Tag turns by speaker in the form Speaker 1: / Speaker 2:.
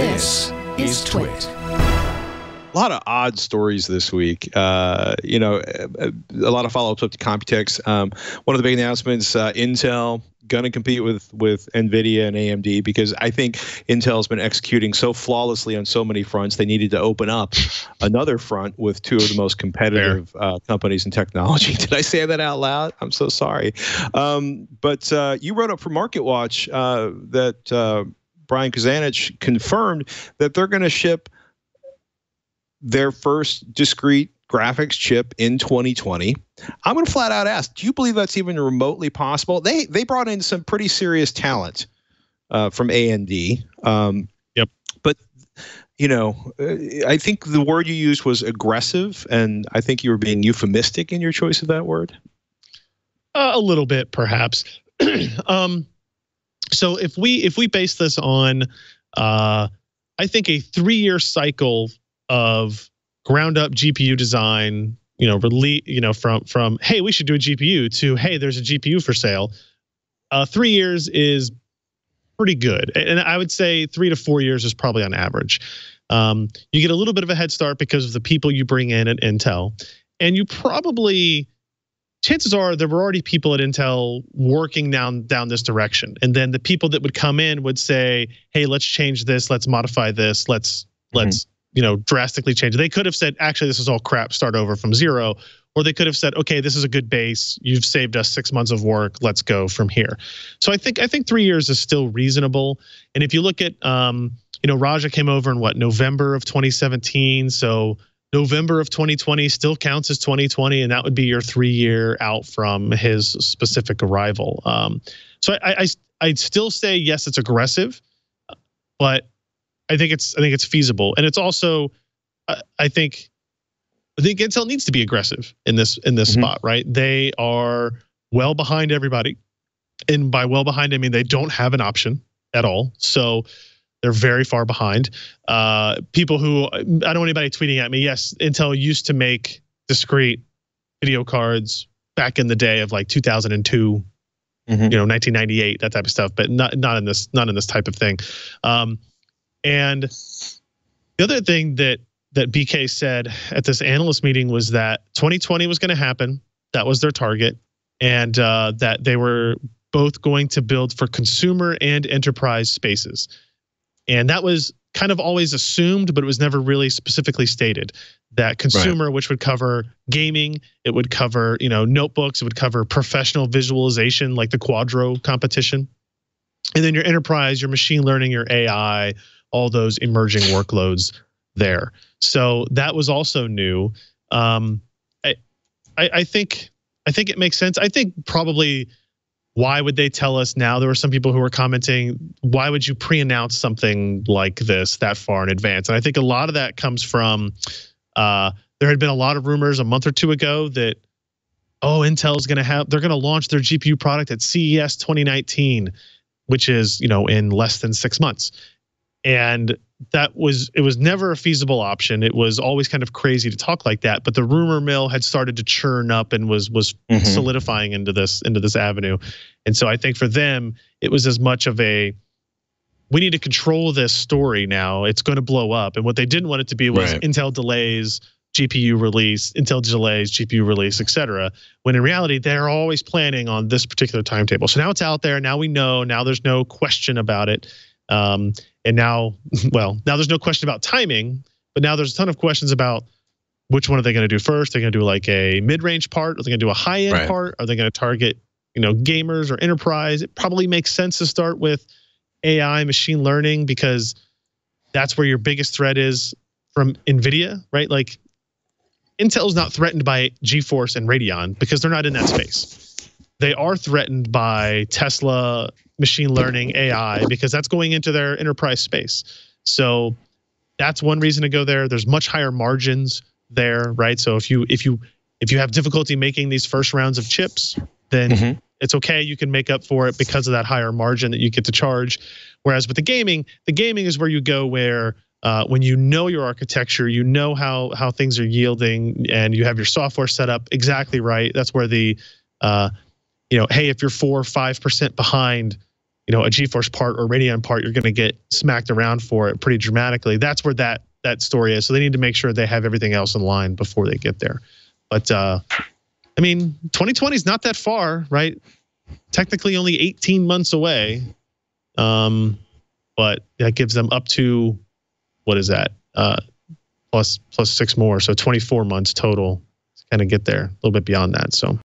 Speaker 1: This is Twit.
Speaker 2: A lot of odd stories this week. Uh, you know, a, a lot of follow-ups up to Computex. Um, one of the big announcements: uh, Intel going to compete with with Nvidia and AMD because I think Intel's been executing so flawlessly on so many fronts. They needed to open up another front with two of the most competitive uh, companies in technology. Did I say that out loud? I'm so sorry. Um, but uh, you wrote up for MarketWatch uh, that uh, Brian Krzanich confirmed that they're going to ship their first discrete graphics chip in 2020. I'm going to flat out ask, do you believe that's even remotely possible? They they brought in some pretty serious talent uh, from AMD. Um,
Speaker 3: yep.
Speaker 2: But you know, I think the word you used was aggressive, and I think you were being euphemistic in your choice of that word.
Speaker 3: Uh, a little bit, perhaps. um, so if we if we base this on, uh, I think a three year cycle of ground up GPU design, you know, release, you know, from from hey, we should do a GPU to hey, there's a GPU for sale. Uh, three years is pretty good, and I would say three to four years is probably on average. Um, you get a little bit of a head start because of the people you bring in at Intel, and you probably chances are there were already people at Intel working down down this direction, and then the people that would come in would say, "Hey, let's change this, let's modify this, let's mm-hmm. let's you know drastically change. They could have said, actually, this is all crap. Start over from zero. Or they could have said, okay, this is a good base. You've saved us six months of work. Let's go from here. So I think I think three years is still reasonable. And if you look at, um, you know, Raja came over in what November of 2017. So November of 2020 still counts as 2020, and that would be your three year out from his specific arrival. Um, so I, I I'd still say yes, it's aggressive, but I think it's I think it's feasible, and it's also I, I think I think Intel needs to be aggressive in this in this mm-hmm. spot, right? They are well behind everybody, and by well behind I mean they don't have an option at all. So they're very far behind. Uh, people who I don't want anybody tweeting at me. Yes, Intel used to make discrete video cards back in the day of like 2002 Mm-hmm. you know 1998 that type of stuff but not not in this not in this type of thing um, and the other thing that that BK said at this analyst meeting was that 2020 was going to happen. That was their target, and uh, that they were both going to build for consumer and enterprise spaces. And that was kind of always assumed, but it was never really specifically stated that consumer, right. which would cover gaming, it would cover you know notebooks, it would cover professional visualization like the Quadro competition, and then your enterprise, your machine learning, your AI, all those emerging workloads there. So that was also new. Um, I, I, I think I think it makes sense. I think probably why would they tell us now? There were some people who were commenting, why would you pre-announce something like this that far in advance? And I think a lot of that comes from uh, there had been a lot of rumors a month or two ago that oh, Intel's going to have they're going to launch their GPU product at CES 2019, which is you know in less than six months and that was it was never a feasible option. It was always kind of crazy to talk like that but the rumor mill had started to churn up and was was mm-hmm. solidifying into this into this avenue. And so i think for them it was as much of a we need to control this story now. It's going to blow up. And what they didn't want it to be was right. intel delays gpu release intel delays gpu release etc when in reality they're always planning on this particular timetable. So now it's out there. Now we know. Now there's no question about it. Um, and now, well, now there's no question about timing, but now there's a ton of questions about which one are they going to do first? They're going to do like a mid-range part? Are they going to do a high-end right. part? Are they going to target, you know, gamers or enterprise? It probably makes sense to start with AI, machine learning, because that's where your biggest threat is from NVIDIA, right? Like Intel is not threatened by GeForce and Radeon because they're not in that space. They are threatened by Tesla, machine learning, AI, because that's going into their enterprise space. So that's one reason to go there. There's much higher margins there, right? So if you if you if you have difficulty making these first rounds of chips, then mm-hmm. it's okay. You can make up for it because of that higher margin that you get to charge. Whereas with the gaming, the gaming is where you go where uh, when you know your architecture, you know how how things are yielding, and you have your software set up exactly right. That's where the uh, you know, hey, if you're four or five percent behind, you know a GeForce part or Radeon part, you're going to get smacked around for it pretty dramatically. That's where that that story is. So they need to make sure they have everything else in line before they get there. But uh, I mean, 2020 is not that far, right? Technically, only 18 months away. Um, but that gives them up to what is that? Uh, plus plus six more, so 24 months total to kind of get there, a little bit beyond that. So